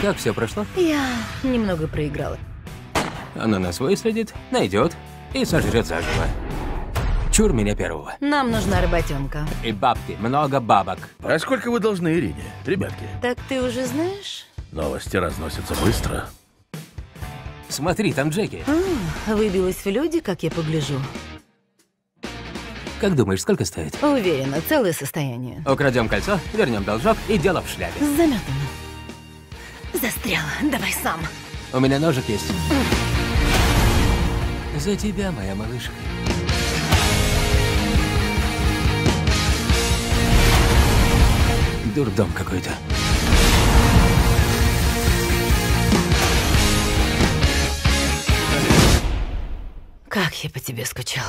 Как все прошло? Я немного проиграла. Она нас выследит, найдет и сожрет заживо. Чур меня первого. Нам нужна работенка. И бабки, много бабок. А сколько вы должны Ирине, ребятки? Так ты уже знаешь? Новости разносятся быстро. Смотри, там Джеки. А, выбилась в люди, как я погляжу. Как думаешь, сколько стоит? Уверена, целое состояние. Украдем кольцо, вернем должок и дело в шляпе. Заметано. Застряла. Давай сам. У меня ножик есть. За тебя, моя малышка. Дурдом какой-то. Как я по тебе скучала.